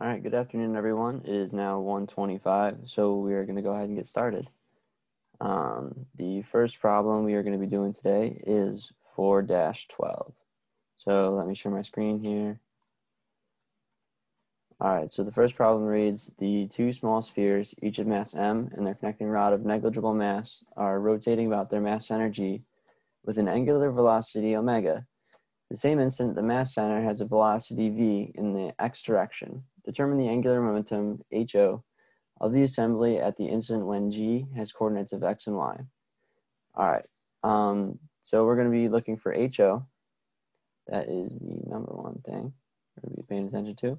All right, good afternoon, everyone. It is now 1:25, so we are going to go ahead and get started. Um, the first problem we are going to be doing today is 4-12. So let me share my screen here. All right, so the first problem reads, the two small spheres, each of mass m and their connecting rod of negligible mass, are rotating about their mass center g with an angular velocity omega. The same instant, the mass center has a velocity v in the x direction. Determine the angular momentum HO of the assembly at the instant when g has coordinates of x and y. All right, um, so we're going to be looking for HO. That is the number one thing we're to be paying attention to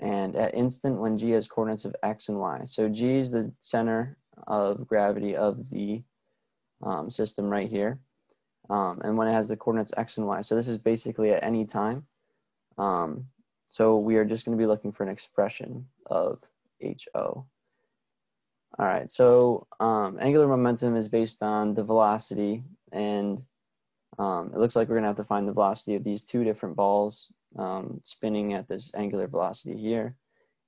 and at instant when g has coordinates of x and y. So g is the center of gravity of the um, system right here. Um, and when it has the coordinates x and y. So this is basically at any time. Um, so we are just going to be looking for an expression of HO. All right, so um, angular momentum is based on the velocity and um, it looks like we're going to have to find the velocity of these two different balls um, spinning at this angular velocity here,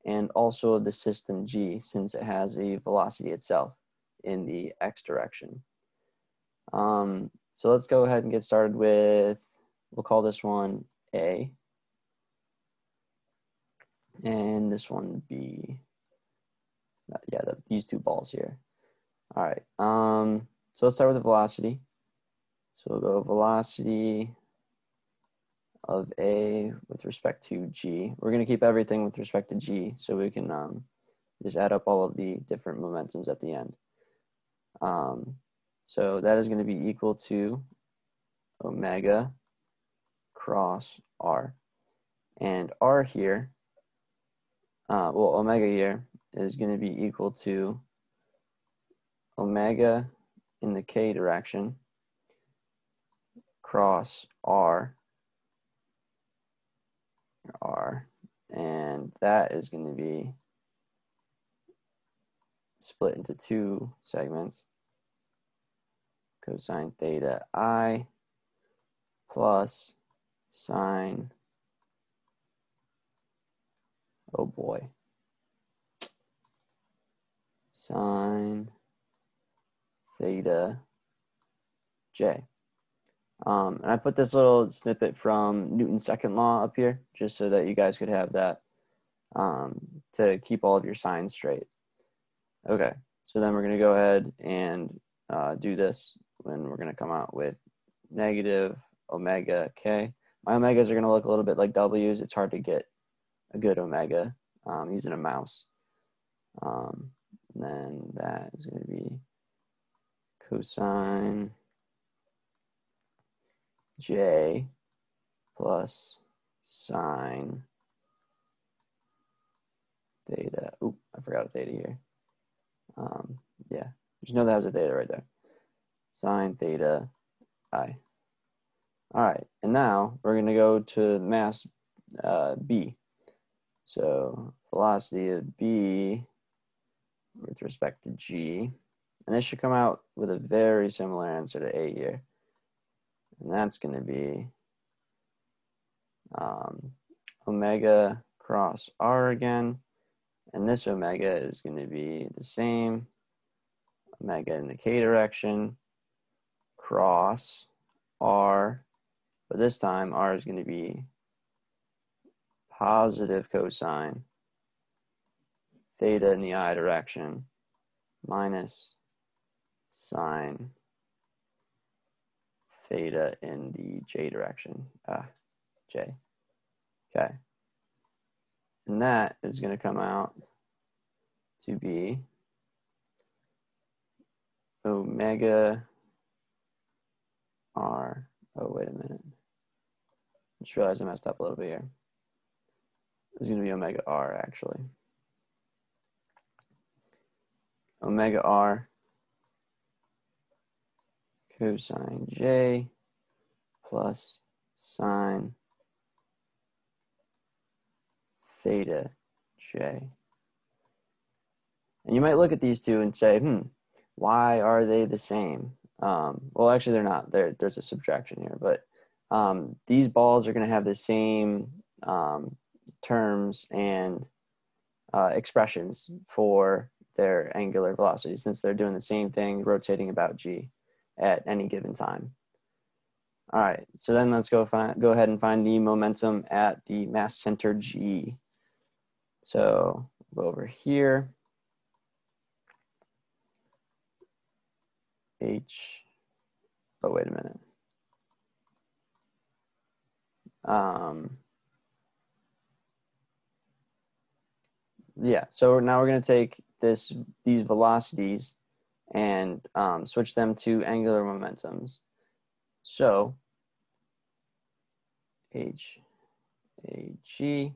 and also of the system G, since it has a velocity itself in the x direction. Um, so let's go ahead and get started with, we'll call this one A, and this one B. Uh, yeah, the, these two balls here. All right, um, so let's start with the velocity. So we'll go velocity of A with respect to G. We're going to keep everything with respect to G so we can um, just add up all of the different momentums at the end. Um, so that is going to be equal to omega cross R. And R here, uh, well, omega here is going to be equal to omega in the K direction cross R R, and that is going to be split into two segments. Cosine theta i plus sine, oh boy, sine theta j. Um, and I put this little snippet from Newton's second law up here, just so that you guys could have that um, to keep all of your signs straight. Okay, so then we're going to go ahead and uh, do this when we're going to come out with negative omega k. My omegas are going to look a little bit like w's. It's hard to get a good omega um, using a mouse. Um, then that is going to be cosine j plus sine theta. Oop, I forgot a theta here. Um, yeah, just know that has a theta right there. Sine theta i. All right, and now we're going to go to mass uh, b. So velocity of b with respect to g. And this should come out with a very similar answer to A here. And that's going to be um, omega cross r again. And this omega is going to be the same. Omega in the k direction cross r. But this time r is going to be positive cosine theta in the i direction minus sine theta in the j direction. Ah, j. Okay. And that is going to come out to be omega r. Oh, wait a minute. I just realized I messed up a little bit here. It's going to be omega r, actually. Omega r cosine j plus sine theta j. And you might look at these two and say, hmm, why are they the same? Um, well, actually, they're not. There, there's a subtraction here, but um, these balls are going to have the same um, terms and uh, expressions for their angular velocity since they're doing the same thing, rotating about g at any given time. All right, so then let's go find, go ahead and find the momentum at the mass center G. So go over here. H, oh, wait a minute. Um, yeah, so now we're gonna take this these velocities and um, switch them to angular momentums. So H A G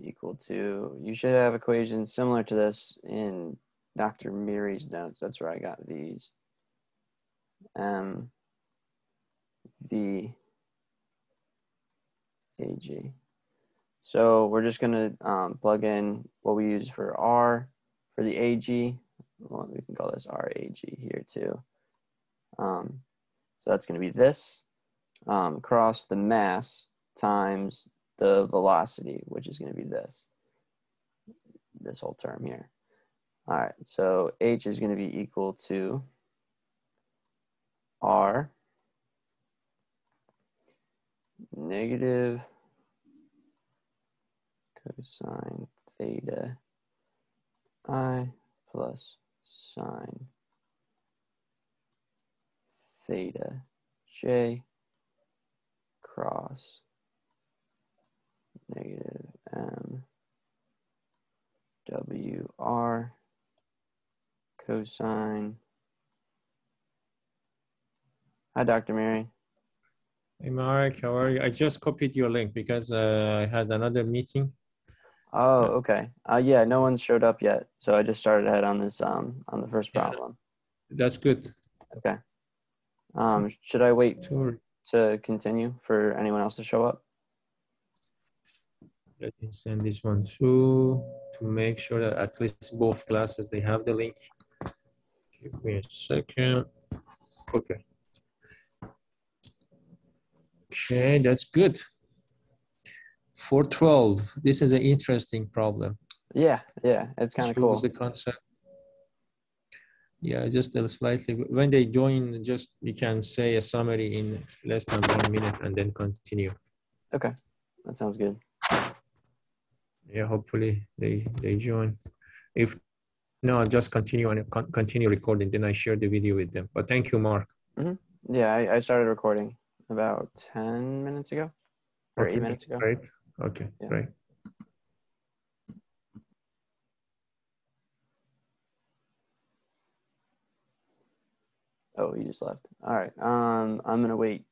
equal to, you should have equations similar to this in Dr. Miri's notes. That's where I got these. M V A G. So we're just going to um, plug in what we use for R for the AG. Well, we can call this RAG here too. Um, so that's going to be this um, across the mass times the velocity, which is going to be this, this whole term here. All right, so H is going to be equal to R negative cosine theta i plus sine theta j cross negative m w r cosine. Hi, Dr. Mary. Hey, Mark, how are you? I just copied your link because uh, I had another meeting. Oh, okay. Uh, yeah, no one's showed up yet, so I just started ahead on this um on the first problem. Yeah, that's good. Okay. Um, should I wait to continue for anyone else to show up? Let me send this one through to make sure that at least both classes they have the link. Give me a second. Okay. Okay, that's good. 412. This is an interesting problem. Yeah, yeah, it's kind of cool. the concept. Yeah, just a slightly. When they join, just you can say a summary in less than one minute and then continue. Okay, that sounds good. Yeah, hopefully they they join. If no, I'll just continue and continue recording. Then I share the video with them. But thank you, Mark. Mm -hmm. Yeah, I, I started recording about 10 minutes ago or okay, eight minutes ago. Great. Okay, yeah. great. Oh, you just left. All right. Um, I'm going to wait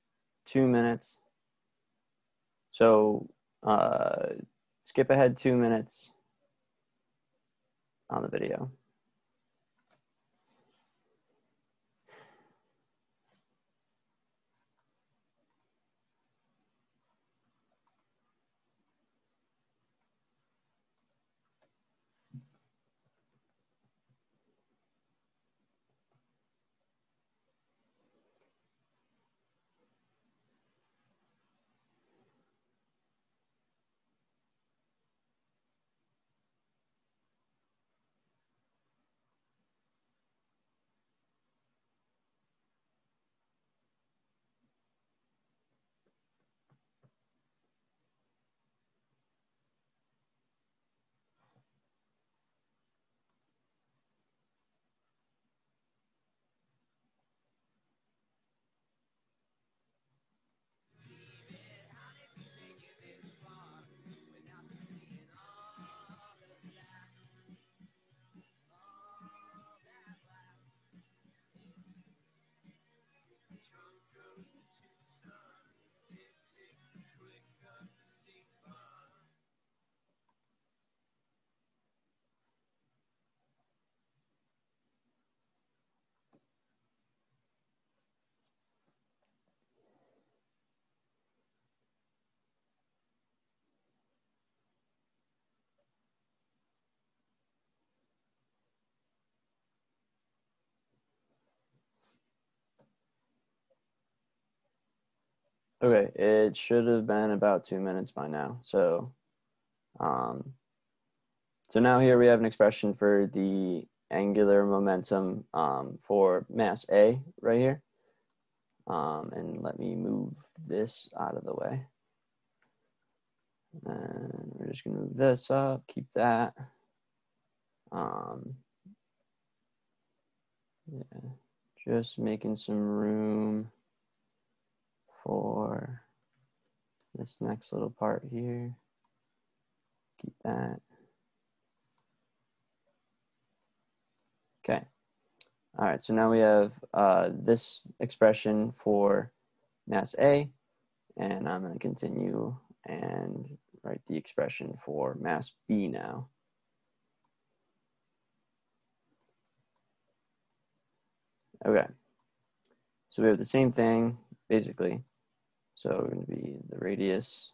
two minutes. So uh, skip ahead two minutes on the video. Okay, it should have been about two minutes by now. So, um, so now here we have an expression for the angular momentum um, for mass A right here. Um, and let me move this out of the way. And we're just gonna move this up, keep that. Um, yeah, just making some room for this next little part here. Keep that. Okay. All right, so now we have uh, this expression for mass A, and I'm going to continue and write the expression for mass B now. Okay, so we have the same thing, basically. So we're going to be the radius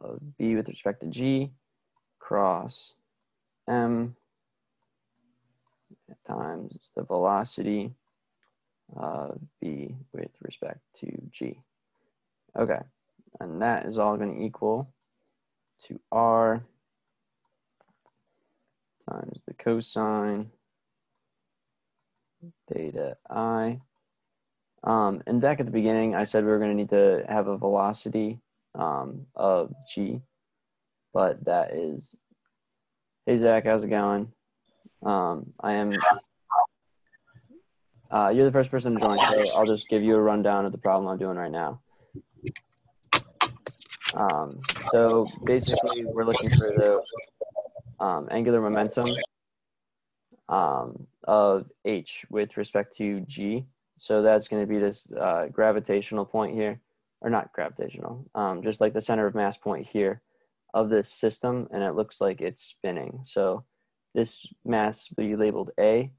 of B with respect to G cross M times the velocity of B with respect to G. Okay, and that is all going to equal to R times the cosine theta I. Um, and back at the beginning, I said we were going to need to have a velocity um, of G, but that is, hey Zach, how's it going? Um, I am, uh, you're the first person to join, so I'll just give you a rundown of the problem I'm doing right now. Um, so basically, we're looking for the um, angular momentum um, of h with respect to g. So that's going to be this uh, gravitational point here, or not gravitational, um, just like the center of mass point here of this system, and it looks like it's spinning. So this mass be labeled A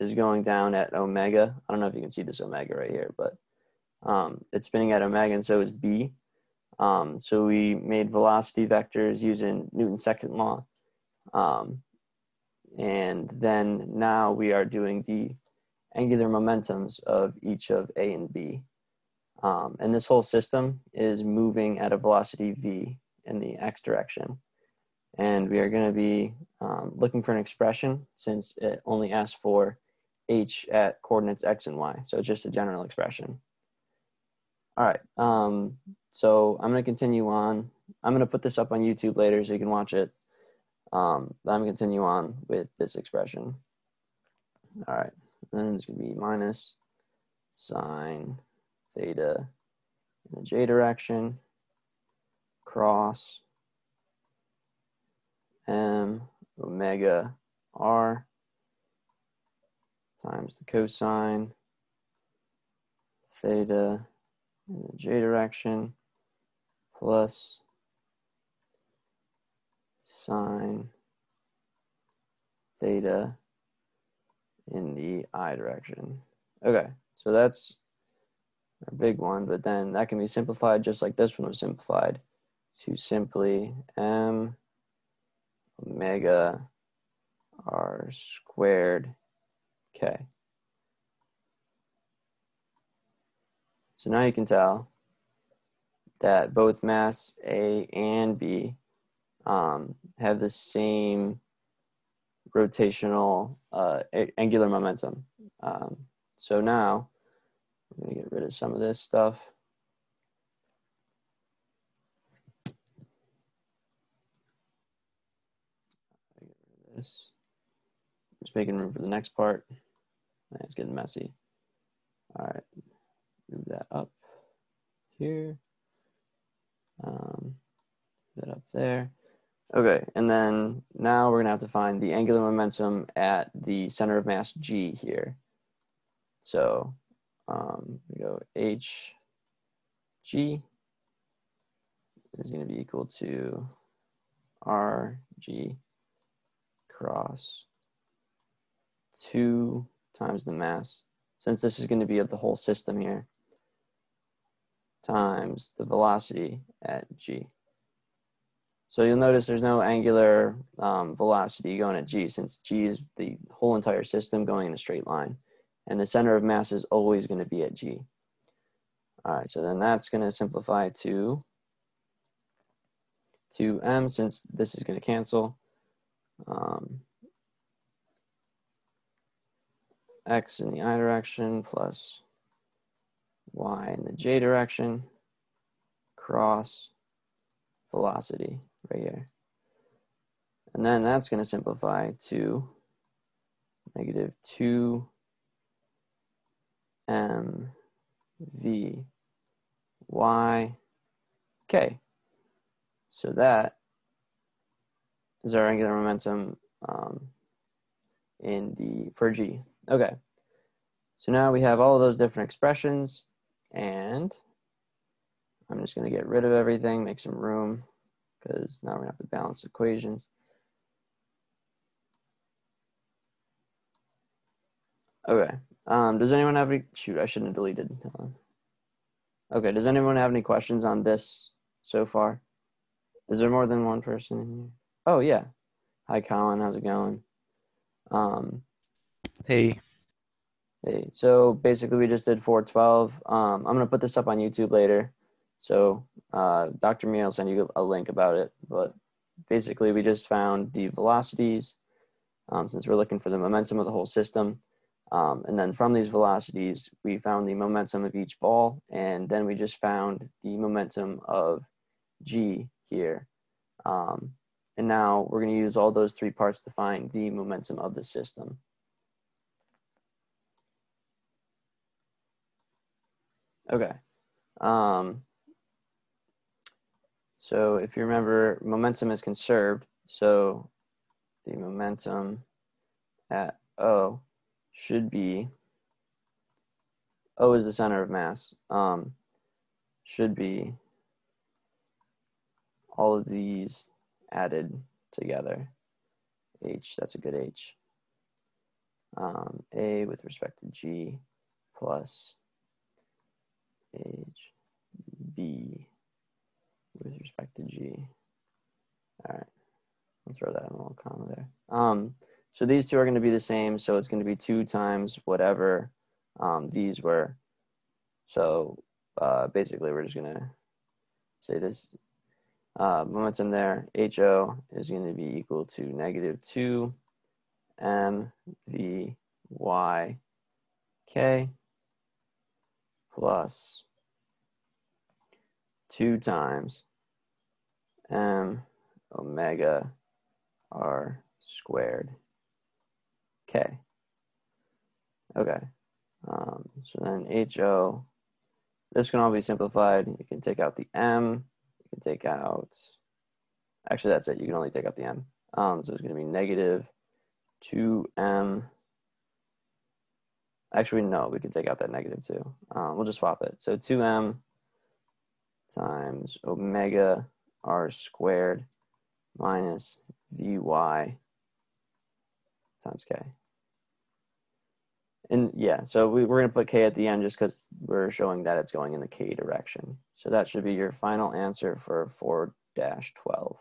is going down at omega. I don't know if you can see this omega right here, but um, it's spinning at omega, and so is B. Um, so we made velocity vectors using Newton's second law. Um, and then now we are doing the angular momentums of each of A and B. Um, and this whole system is moving at a velocity v in the x direction. And we are going to be um, looking for an expression since it only asks for h at coordinates x and y. So it's just a general expression. All right, um, so I'm going to continue on. I'm going to put this up on YouTube later so you can watch it. Um, I'm going to continue on with this expression. All right, then it's going to be minus sine theta in the j direction cross m omega r times the cosine theta in the j direction plus sine theta in the i direction. Okay, so that's a big one, but then that can be simplified just like this one was simplified to simply m omega r squared k. So now you can tell that both mass A and B um, have the same rotational uh, angular momentum. Um, so now I'm going to get rid of some of this stuff. This. Just making room for the next part. It's getting messy. All right, move that up here. Um, that up there. Okay, and then now we're gonna have to find the angular momentum at the center of mass G here. So um, we go H G is gonna be equal to R G cross two times the mass, since this is gonna be of the whole system here, times the velocity at G. So you'll notice there's no angular um, velocity going at g since g is the whole entire system going in a straight line. And the center of mass is always going to be at g. All right, so then that's going to simplify to 2m since this is going to cancel. Um, x in the i direction plus y in the j direction cross velocity right here. And then that's going to simplify to negative 2 m v y k. So that is our angular momentum um, in the for g. Okay. So now we have all of those different expressions and I'm just going to get rid of everything, make some room because now we're going to have to balance equations. Okay. Um, does anyone have any, shoot, I shouldn't have deleted. Okay, does anyone have any questions on this so far? Is there more than one person in here? Oh, yeah. Hi, Colin. How's it going? Um, Hey, hey, so basically we just did 412. Um, I'm going to put this up on YouTube later. So uh, Dr. Mia will send you a link about it. But basically we just found the velocities um, since we're looking for the momentum of the whole system. Um, and then from these velocities, we found the momentum of each ball, and then we just found the momentum of G here. Um, and now we're going to use all those three parts to find the momentum of the system. Okay. Um, so if you remember, momentum is conserved. So the momentum at O should be, O is the center of mass, um, should be all of these added together. H, that's a good H. Um, A with respect to G plus H, B with respect to G. All right, I'll throw that in a little comma there. Um, so these two are going to be the same. So it's going to be two times whatever um, these were. So uh, basically, we're just going to say this uh, momentum there, HO, is going to be equal to negative 2 m v y k plus 2 times m omega r squared K. Okay. Um, so then HO, this can all be simplified. You can take out the M, you can take out, actually that's it. You can only take out the M. Um, so it's gonna be negative two M. Actually, no, we can take out that negative two. Um, we'll just swap it. So two M times omega R squared minus Vy times k. And yeah, so we, we're going to put k at the end just because we're showing that it's going in the k direction. So that should be your final answer for 4-12.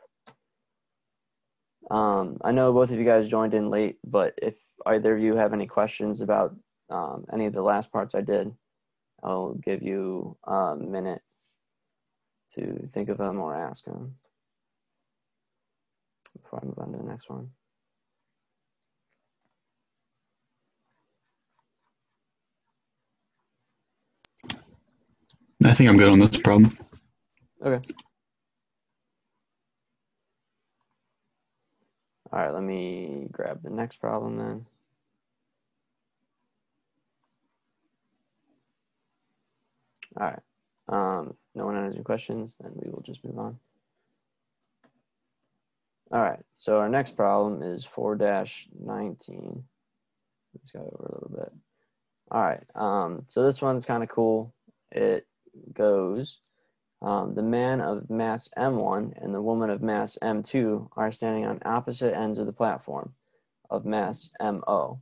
Um, I know both of you guys joined in late, but if either of you have any questions about um, any of the last parts I did, I'll give you a minute to think of them or ask them before I move on to the next one. I think I'm good on this problem. Okay. All right, let me grab the next problem then. All right. Um, no one has any questions, then we will just move on. All right, so our next problem is 4-19. Let's go over a little bit. All right, um, so this one's kind of cool. It goes, um, the man of mass M1 and the woman of mass M2 are standing on opposite ends of the platform of mass MO.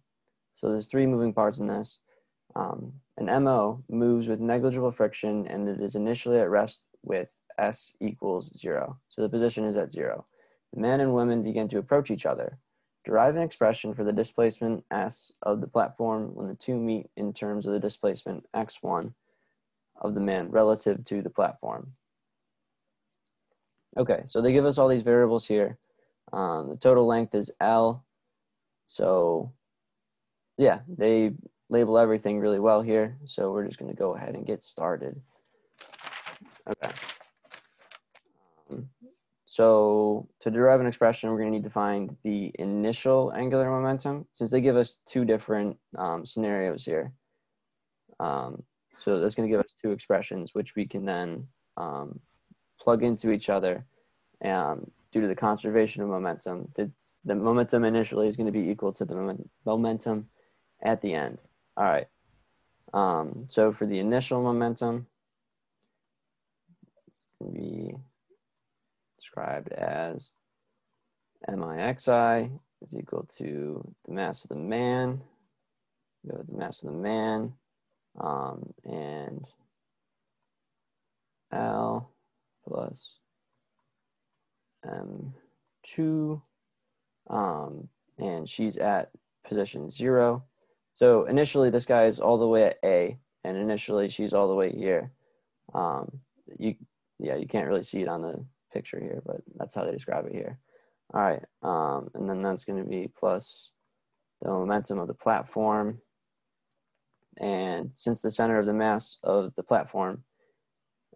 So there's three moving parts in this. Um, an MO moves with negligible friction and it is initially at rest with S equals zero. So the position is at zero. The man and woman begin to approach each other. Derive an expression for the displacement S of the platform when the two meet in terms of the displacement X1 of the man relative to the platform. Okay, so they give us all these variables here. Um, the total length is L. So yeah, they label everything really well here. So we're just gonna go ahead and get started. Okay. Um, so to derive an expression, we're gonna need to find the initial angular momentum since they give us two different um, scenarios here. Um, so that's gonna give us two expressions, which we can then um, plug into each other um, due to the conservation of momentum. The, the momentum initially is going to be equal to the momentum at the end. All right. Um, so for the initial momentum, it's going to be described as mixi is equal to the mass of the man. Go with the mass of the man, um, and L plus M2, um, and she's at position zero. So initially this guy is all the way at A, and initially she's all the way here. Um, you, yeah, you can't really see it on the picture here, but that's how they describe it here. All right, um, and then that's going to be plus the momentum of the platform. And since the center of the mass of the platform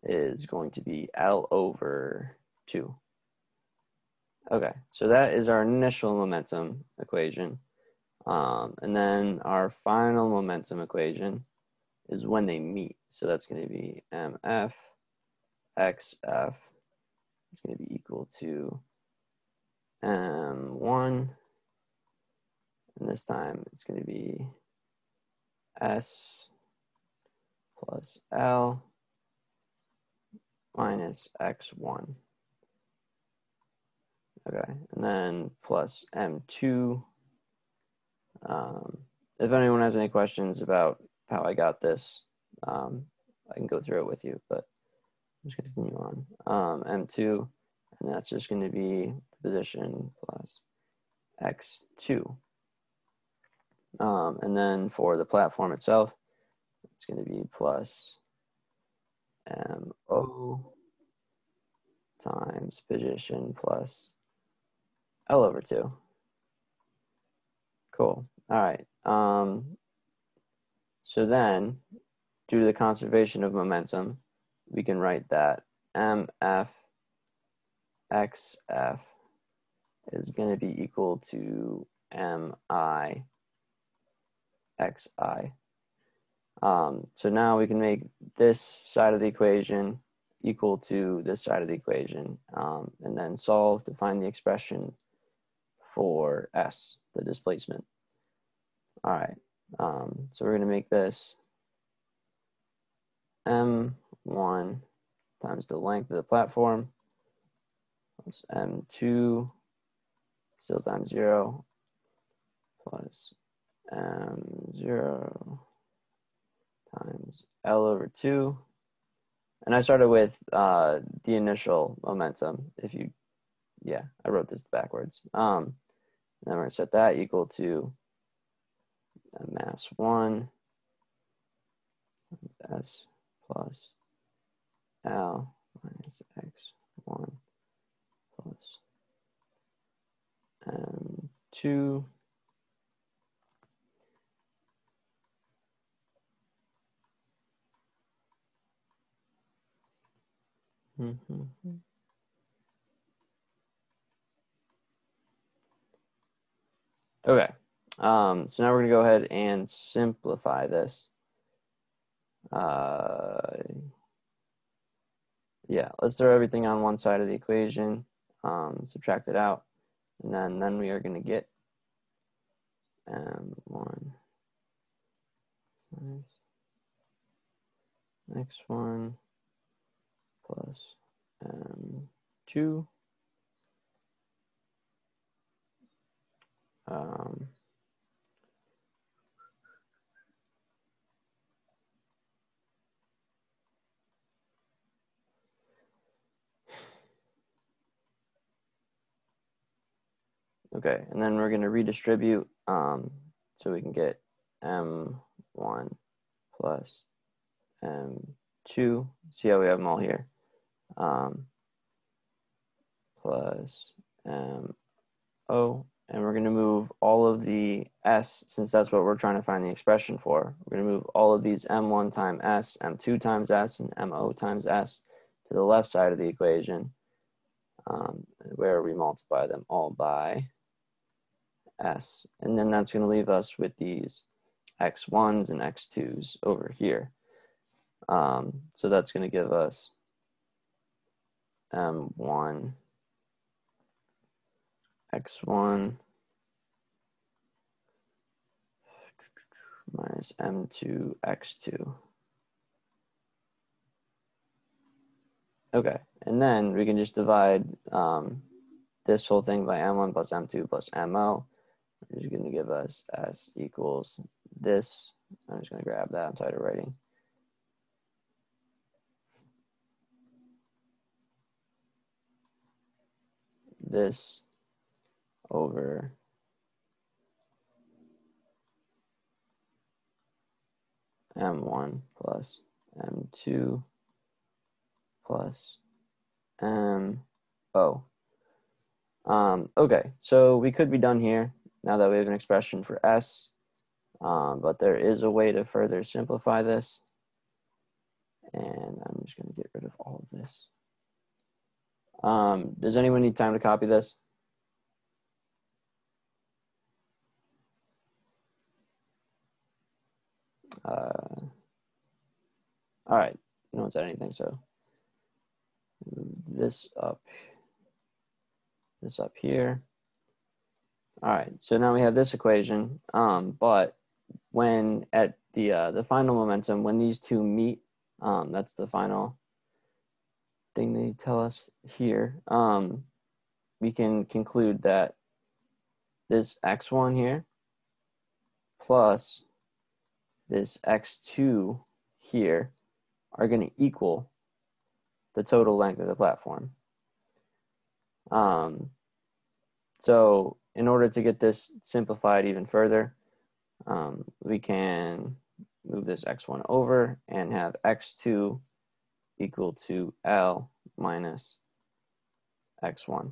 is going to be L over 2. Okay, so that is our initial momentum equation. Um, and then our final momentum equation is when they meet. So that's going to be mf xf is going to be equal to m1. And this time it's going to be s plus l minus x1. Okay, and then plus M2. Um, if anyone has any questions about how I got this, um, I can go through it with you, but I'm just going to continue on. Um, M2, and that's just going to be the position plus X2. Um, and then for the platform itself, it's going to be plus MO times position plus L over 2. Cool. All right. Um, so then, due to the conservation of momentum, we can write that mf xf is going to be equal to mi xi. Um, so now we can make this side of the equation equal to this side of the equation um, and then solve to find the expression for S, the displacement. All right, um, so we're gonna make this M1 times the length of the platform plus M2 still times zero plus M0 times L over two. And I started with uh, the initial momentum. If you, yeah, I wrote this backwards. Um, then we're going to set that equal to mass 1 s plus l minus x1 plus m2 Mm-hmm. Okay, um, so now we're gonna go ahead and simplify this. Uh, yeah, let's throw everything on one side of the equation, um, subtract it out, and then, then we are gonna get m1 x1 plus m2 Um, okay, and then we're going to redistribute um, so we can get M1 plus M2 see how we have them all here, um, plus MO, and we're going to move all of the S, since that's what we're trying to find the expression for. We're going to move all of these M1 times S, M2 times S, and MO times S to the left side of the equation, um, where we multiply them all by S. And then that's going to leave us with these X1s and X2s over here. Um, so that's going to give us M1, X1 minus M2, X2. Okay, and then we can just divide um, this whole thing by M1 plus M2 plus MO, which is going to give us S equals this. I'm just going to grab that. I'm tired of writing. This over M1 plus M2 plus MO. Um, okay, so we could be done here now that we have an expression for S, um, but there is a way to further simplify this. And I'm just going to get rid of all of this. Um, does anyone need time to copy this? Uh, all right, no one said anything, so. This up, this up here. All right, so now we have this equation, um, but when at the uh, the final momentum, when these two meet, um, that's the final thing they tell us here, um, we can conclude that this x1 here plus this x2 here are going to equal the total length of the platform. Um, so in order to get this simplified even further, um, we can move this x1 over and have x2 equal to L minus x1.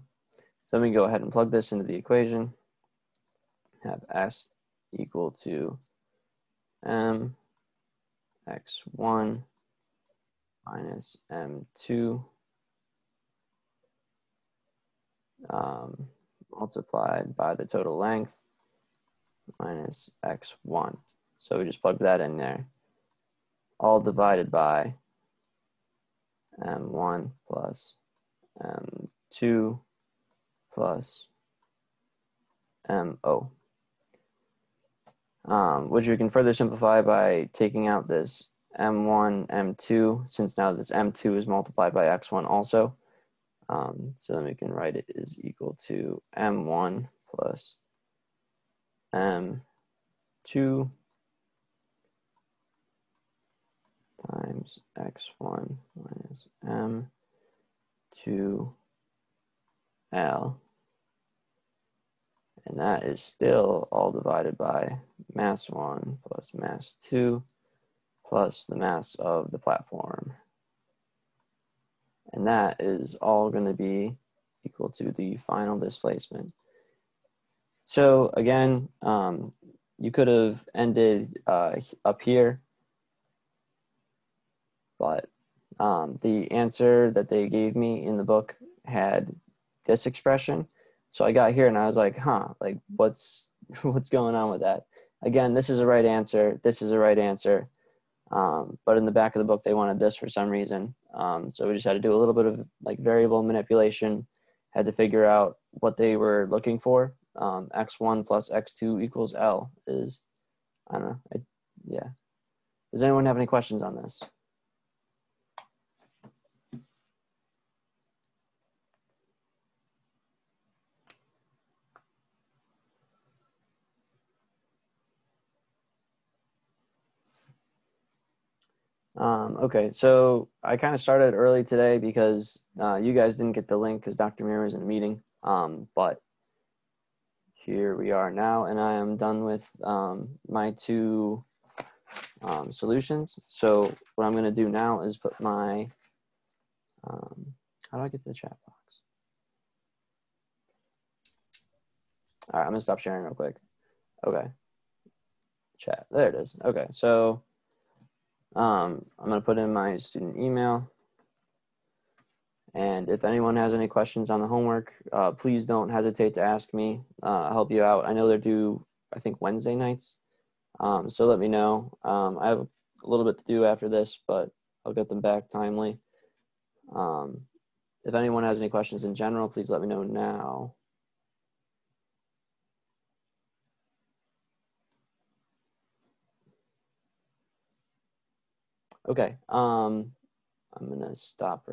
So let me go ahead and plug this into the equation. Have S equal to M x1 minus M2 um, multiplied by the total length minus x1. So we just plug that in there. All divided by m1 plus m2 plus mo. Um, which we can further simplify by taking out this m1, m2, since now this m2 is multiplied by x1 also. Um, so then we can write it is equal to m1 plus m2 times x1 minus m2l. And that is still all divided by mass 1 plus mass 2 plus the mass of the platform. And that is all going to be equal to the final displacement. So again, um, you could have ended uh, up here, but um, the answer that they gave me in the book had this expression. So I got here and I was like, huh, like what's, what's going on with that? Again, this is a right answer. This is a right answer. Um, but in the back of the book, they wanted this for some reason. Um, so we just had to do a little bit of like variable manipulation, had to figure out what they were looking for. Um, x1 plus x2 equals L is, I don't know. I, yeah. Does anyone have any questions on this? Um, okay, so I kind of started early today because uh, you guys didn't get the link because Dr. Mir was in a meeting. Um, but here we are now, and I am done with um, my two um, solutions. So what I'm going to do now is put my, um, how do I get to the chat box? All right, I'm going to stop sharing real quick. Okay. Chat, there it is. Okay, so um, I'm going to put in my student email. And if anyone has any questions on the homework, uh, please don't hesitate to ask me. Uh, I'll help you out. I know they're due, I think, Wednesday nights. Um, so let me know. Um, I have a little bit to do after this, but I'll get them back timely. Um, if anyone has any questions in general, please let me know now. Okay, um, I'm gonna stop